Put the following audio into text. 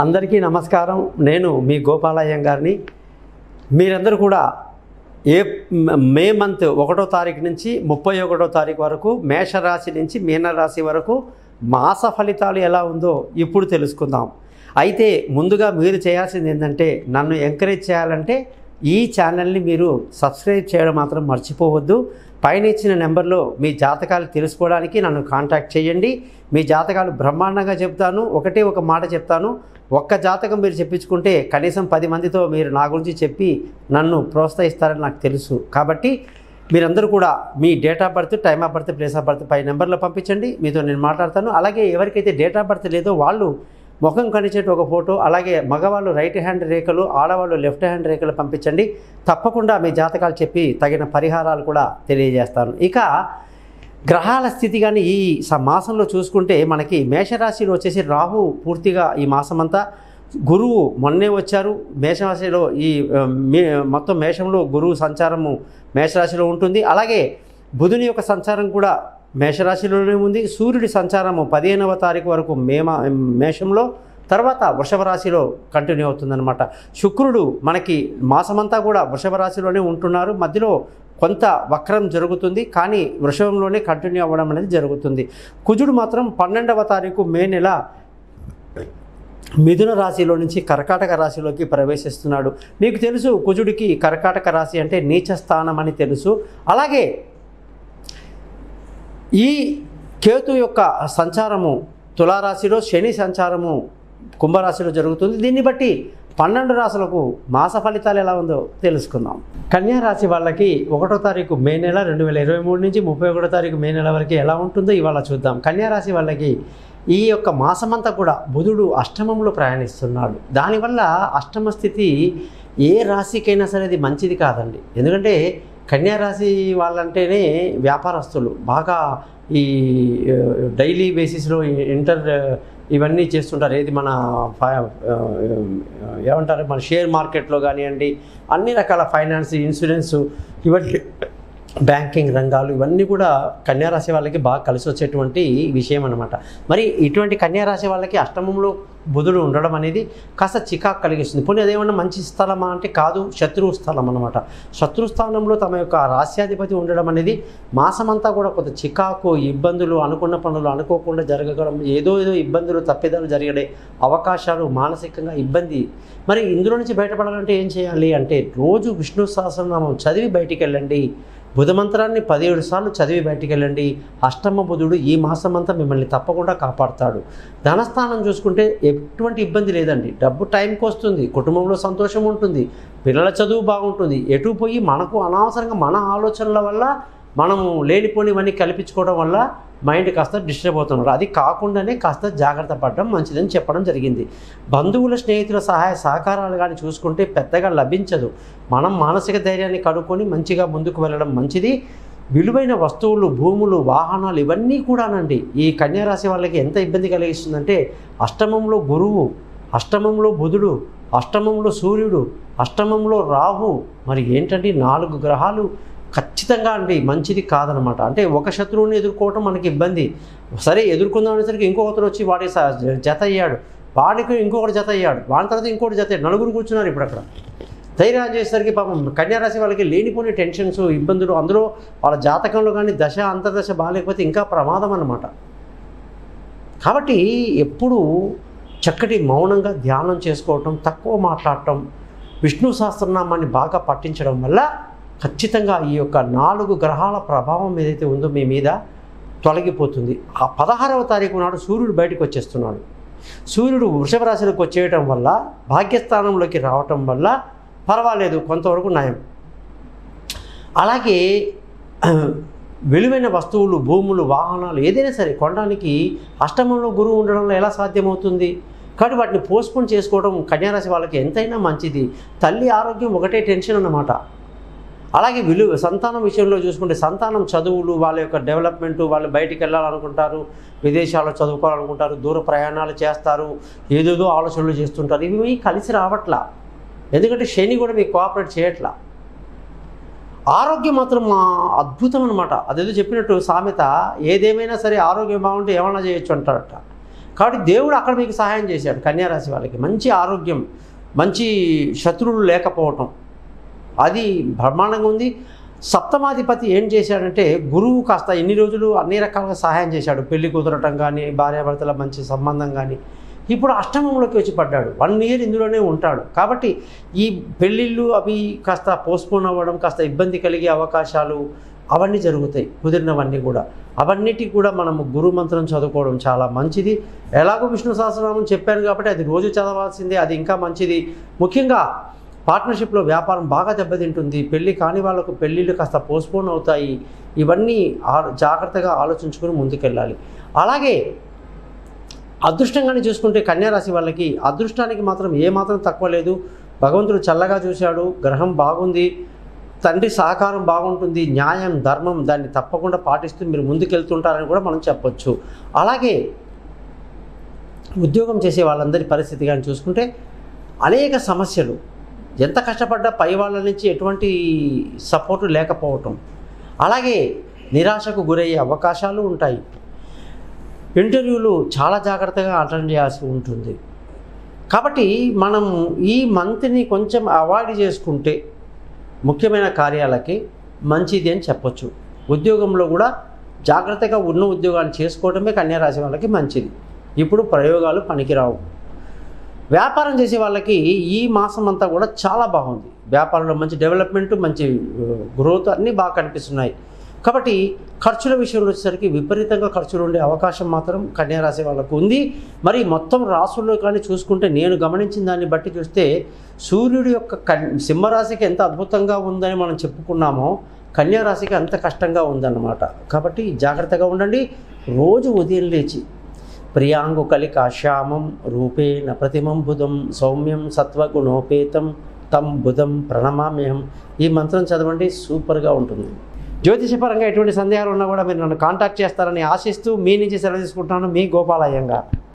అందరికీ నమస్కారం. నేను మీ గోపాలయ్యం గారిని. మీరందరూ కూడా ఏ మే మంత్ ఒకటో తారీఖు నుంచి ముప్పై ఒకటో తారీఖు వరకు మేషరాశి నుంచి మీనరాశి వరకు మాస ఫలితాలు ఎలా ఉందో ఇప్పుడు తెలుసుకుందాం. అయితే ముందుగా మీరు చేయాల్సింది ఏంటంటే నన్ను ఎంకరేజ్ చేయాలంటే ఈ ఛానల్ని మీరు సబ్స్క్రైబ్ చేయడం మాత్రం మర్చిపోవద్దు. పైన ఇచ్చిన నెంబర్లో మీ జాతకాలు తెలుసుకోవడానికి నన్ను కాంటాక్ట్ చేయండి. మీ జాతకాలు బ్రహ్మాండంగా చెప్తాను ఒకటే ఒక మాట చెప్తాను. ఒక్క జాతకం మీరు చెప్పించుకుంటే కనీసం పది మందితో మీరు నా గురించి చెప్పి నన్ను ప్రోత్సహిస్తారని నాకు తెలుసు. కాబట్టి మీరందరూ కూడా మీ date of birth time of birth place of birth పై నెంబర్లో పంపించండి. మీతో నేను మాట్లాడతాను. అలాగే ఎవరికైతే డేట్ ఆఫ్ బర్త్ లేదో వాళ్ళు ముఖం కనిచేటు ఒక ఫోటో అలాగే మగవాళ్ళు రైట్ హ్యాండ్ రేఖలు ఆడవాళ్ళు లెఫ్ట్ హ్యాండ్ రేఖలు పంపించండి. తప్పకుండా మీ జాతకాలు చెప్పి తగిన పరిహారాలు కూడా తెలియజేస్తాను. ఇక గ్రహాల స్థితి కానీ ఈ స- మాసంలో చూసుకుంటే మనకి మేషరాశిలో వచ్చేసి రాహు పూర్తిగా ఈ మాసమంతా. గురువు మొన్నే వచ్చారు. మేషరాశిలో ఈ మే మొత్తం మేషంలో గురువు సంచారము మేషరాశిలో ఉంటుంది. అలాగే బుధుని యొక్క సంచారం కూడా మేషరాశిలోనే ఉంది. సూర్యుడి సంచారము పదిహేనవ తారీఖు వరకు మేమ మేషంలో తర్వాత వృషభ రాశిలో కంటిన్యూ అవుతుందన్నమాట. శుక్రుడు మనకి మాసమంతా కూడా వృషభ రాశిలోనే ఉంటున్నారు. మధ్యలో కొంత వక్రం జరుగుతుంది కానీ వృషభంలోనే కంటిన్యూ అవ్వడం అనేది జరుగుతుంది. కుజుడు మాత్రం పన్నెండవ తారీఖు మే నెల మిథున రాశిలో నుంచి కర్కాటక రాశిలోకి ప్రవేశిస్తున్నాడు. మీకు తెలుసు కుజుడికి కర్కాటక రాశి అంటే నీచ స్థానం అని తెలుసు. అలాగే ఈ కేతు యొక్క సంచారము తులారాశిలో శని సంచారము కుంభరాశిలో జరుగుతుంది. దీన్ని బట్టి పన్నెండు రాశులకు మాస ఫలితాలు ఎలా ఉందో తెలుసుకుందాం. కన్యా రాశి వాళ్ళకి ఒకటో తారీఖు మే నెల రెండు వేల ఇరవై మూడు నుంచి ముప్పై ఒకటో తారీఖు మే నెల వరకు ఎలా ఉంటుందో ఇవాళ చూద్దాం. కన్యా రాశి వాళ్ళకి ఈ యొక్క మాసమంతా కూడా బుధుడు అష్టమంలో ప్రయాణిస్తున్నాడు. దానివల్ల అష్టమ స్థితి ఏ రాశికైనా సరే అది మంచిది కాదండి. ఎందుకంటే కన్యారాశి వాళ్ళంటేనే వ్యాపారస్తులు. బాగా ఈ డైలీ బేసిస్లో ఇంటర్ ఇవన్నీ చేస్తుంటారు. ఏది మన ఫై- ఏమంటారు? మన షేర్ మార్కెట్లో కానివ్వండి అన్ని రకాల ఫైనాన్స్ ఇన్సూరెన్స్ ఇవన్నీ బ్యాంకింగ్ రంగాలు ఇవన్నీ కూడా కన్యారాశి వాళ్ళకి బాగా కలిసి వచ్చేటువంటి విషయం అనమాట మరి ఇటువంటి కన్యారాశి వాళ్ళకి అష్టమంలో బుధుడు ఉండడం అనేది కాస్త చికాకు కలిగిస్తుంది. పోనీ అదేమన్నా మంచి స్థలమా అంటే కాదు శత్రువు స్థలం అనమాట శత్రు స్థానంలో తమ యొక్క రాస్యాధిపతి ఉండడం అనేది మాసమంతా కూడా కొంత చికాకు ఇబ్బందులు అనుకున్న పనులు అనుకోకుండా జరగడం ఏదో ఏదో ఇబ్బందులు తప్పిదాలు జరిగే అవకాశాలు మానసికంగా ఇబ్బంది. మరి ఇందులో నుంచి బయటపడాలంటే ఏం చేయాలి అంటే రోజు విష్ణు సహస్రనామం చదివి బయటికి వెళ్ళండి. బుధమంత్రాన్ని పదిహేడు సార్లు చదివి బయటికి వెళ్ళండి అష్టమ బుధుడు ఈ మాసమంతా మిమ్మల్ని తప్పకుండా కాపాడుతాడు. ధనస్థానం చూసుకుంటే ఎటువంటి ఇబ్బంది లేదండి. డబ్బు టైంకి వస్తుంది కుటుంబంలో సంతోషం ఉంటుంది పిల్లల చదువు బాగుంటుంది. ఎటు పోయి మనకు అనవసరంగా మన ఆలోచనల వల్ల మనము లేనిపోనివన్నీ కల్పించుకోవడం వల్ల మైండ్ కాస్త డిస్టర్బ్ అవుతున్నారు అది కాకుండానే కాస్త జాగ్రత్త పడడం మంచిదని చెప్పడం జరిగింది. బంధువుల స్నేహితుల సహాయ సహకారాలు కానీ చూసుకుంటే పెద్దగా లభించదు. మనం మానసిక ధైర్యాన్ని కనుక్కొని మంచిగా ముందుకు వెళ్ళడం మంచిది. విలువైన వస్తువులు భూములు వాహనాలు ఇవన్నీ కూడానండి. ఈ కన్యారాశి వాళ్ళకి ఎంత ఇబ్బంది కలిగిస్తుందంటే అష్టమంలో గురువు అష్టమంలో బుధుడు అష్టమంలో సూర్యుడు అష్టమంలో రాహు. మరి ఏంటంటే నాలుగు గ్రహాలు? ఖచ్చితంగా అండి మంచిది కాదనమాట. అంటే ఒక శత్రువుని ఎదుర్కోవటం మనకి ఇబ్బంది. సరే ఎదుర్కొందామనేసరికి ఇంకొకరు వచ్చి వాడి జత అయ్యాడు. వాడికి ఇంకొకటి జత అయ్యాడు. వాడి తర్వాత ఇంకోటి జత అయ్యాడు. నలుగురు కూర్చున్నారు ఇప్పుడు అక్కడ. ధైర్యం చేసేసరికి పాపం కన్యారాశి వాళ్ళకి లేనిపోని టెన్షన్స్ ఇబ్బందులు అందులో వాళ్ళ జాతకంలో కానీ దశ అంతర్దశ బాగాలేకపోతే ఇంకా ప్రమాదం అన్నమాట. కాబట్టి ఎప్పుడు చక్కటి మౌనంగా ధ్యానం చేసుకోవటం తక్కువ మాట్లాడటం విష్ణు సహస్రనామాన్ని బాగా పఠించడం వల్ల ఖచ్చితంగా ఈ యొక్క నాలుగు గ్రహాల ప్రభావం ఏదైతే ఉందో మీ మీద తొలగిపోతుంది. ఆ పదహారవ తారీఖు నాడు సూర్యుడు బయటకు వచ్చేస్తున్నాడు. సూర్యుడు వృషభ రాశిలోకి వచ్చేయటం వల్ల భాగ్యస్థానంలోకి రావటం వల్ల పర్వాలేదు కొంతవరకు నయం. అలాగే విలువైన వస్తువులు భూములు వాహనాలు ఏదైనా సరే కొనడానికి అష్టమంలో గురువు ఉండడంలో ఎలా సాధ్యమవుతుంది? కాబట్టి వాటిని పోస్ట్పోన్ చేసుకోవడం కన్యారాశి వాళ్ళకి ఎంతైనా మంచిది. తల్లి ఆరోగ్యం ఒకటే టెన్షన్ అన్నమాట. అలాగే విలువ సంతానం విషయంలో చూసుకుంటే సంతానం చదువులు వాళ్ళ యొక్క డెవలప్మెంట్ వాళ్ళు బయటికి వెళ్ళాలనుకుంటారు విదేశాల్లో చదువుకోవాలనుకుంటారు దూర ప్రయాణాలు చేస్తారు ఏదేదో ఆలోచనలు చేస్తుంటారు. ఇవి కలిసి రావట్లా. ఎందుకంటే శని కూడా మీకు కోఆపరేట్ చేయట్లా. ఆరోగ్యం మాత్రం మా అద్భుతం అనమాట అదేదో చెప్పినట్టు సామెత ఏదేమైనా సరే ఆరోగ్యం బాగుంటే ఏమైనా చేయొచ్చు అంటారట. కాబట్టి దేవుడు అక్కడ మీకు సహాయం చేశాడు కన్యారాశి వాళ్ళకి. మంచి ఆరోగ్యం మంచి శత్రువులు లేకపోవటం. అది బ్రహ్మాండంగా ఉంది. సప్తమాధిపతి ఏం చేశాడంటే గురువు కాస్త ఎన్ని రోజులు అన్ని రకాలుగా సహాయం చేశాడు. పెళ్ళి కుదరటం కానీ భార్యాభర్తల మంచి సంబంధం కానీ ఇప్పుడు అష్టమంలోకి వచ్చి పడ్డాడు. వన్ ఇయర్ ఇందులోనే ఉంటాడు. కాబట్టి ఈ పెళ్ళిళ్ళు అవి కాస్త పోస్ట్పోన్ అవ్వడం కాస్త ఇబ్బంది కలిగే అవకాశాలు అవన్నీ జరుగుతాయి. కుదిరినవన్నీ కూడా. అవన్నిటికీ కూడా మనము గురు మంత్రం చదువుకోవడం చాలా మంచిది. ఎలాగో విష్ణు సహస్రనామం చెప్పాను కాబట్టి అది రోజు చదవాల్సిందే. అది ఇంకా మంచిది. ముఖ్యంగా పార్ట్నర్షిప్లో వ్యాపారం బాగా దెబ్బతింటుంది. పెళ్ళి కాని వాళ్ళకు పెళ్ళిళ్ళు కాస్త పోస్ట్పోన్ అవుతాయి. ఇవన్నీ ఆ- జాగ్రత్తగా ఆలోచించుకొని ముందుకెళ్ళాలి. అలాగే అదృష్టంగానే చూసుకుంటే కన్యారాశి వాళ్ళకి అదృష్టానికి మాత్రం ఏమాత్రం తక్కువ లేదు. భగవంతుడు చల్లగా చూశాడు. గ్రహం బాగుంది. తండ్రి సహకారం బాగుంటుంది. న్యాయం ధర్మం దాన్ని తప్పకుండా పాటిస్తూ మీరు ముందుకెళ్తుంటారని కూడా మనం చెప్పొచ్చు. అలాగే ఉద్యోగం చేసే వాళ్ళందరి పరిస్థితి కానీ చూసుకుంటే అనేక సమస్యలు ఎంత కష్టపడ్డా పై వాళ్ళ నుంచి ఎటువంటి సపోర్టు లేకపోవటం. అలాగే నిరాశకు గురయ్యే అవకాశాలు ఉంటాయి. ఇంటర్వ్యూలు చాలా జాగ్రత్తగా అటెండ్ చేయాల్సి ఉంటుంది. కాబట్టి మనం ఈ మంత్ని కొంచెం అవాయిడ్ చేసుకుంటే ముఖ్యమైన కార్యాలకి మంచిది అని చెప్పొచ్చు. ఉద్యోగంలో కూడా జాగ్రత్తగా ఉన్న ఉద్యోగాన్ని చేసుకోవడమే కన్యారాశి వాళ్ళకి మంచిది. ఇప్పుడు ప్రయోగాలు పనికిరావు. వ్యాపారం చేసే వాళ్ళకి ఈ మాసం అంతా కూడా చాలా బాగుంది. వ్యాపారంలో మంచి డెవలప్మెంట్ మంచి గ్రోత్ అన్నీ బాగా కనిపిస్తున్నాయి. కాబట్టి ఖర్చుల విషయంలో వచ్చేసరికి విపరీతంగా ఖర్చులు ఉండే అవకాశం మాత్రం కన్యారాశి వాళ్ళకు ఉంది. మరి మొత్తం రాసుల్లో కానీ చూసుకుంటే నేను గమనించిన దాన్ని బట్టి చూస్తే సూర్యుడి యొక్క కన్ సింహరాశికి ఎంత అద్భుతంగా ఉందని మనం చెప్పుకున్నామో కన్యారాశికి అంత కష్టంగా ఉందన్నమాట. కాబట్టి జాగ్రత్తగా ఉండండి. రోజు ఉదయం లేచి ప్రియాంగుకలికాశ్యామం రూపేణ ప్రతిమం బుధం సౌమ్యం సత్వగుణోపేతం తం బుధం ప్రణమామ్యహం. ఈ మంత్రం చదవండి సూపర్గా ఉంటుంది. జ్యోతిషపరంగా ఎటువంటి సందేహాలు ఉన్నా కూడా మీరు నన్ను కాంటాక్ట్ చేస్తారని ఆశిస్తూ మీ నుంచి సెలవు తీసుకుంటున్నాను మీ గోపాలయ్యంగా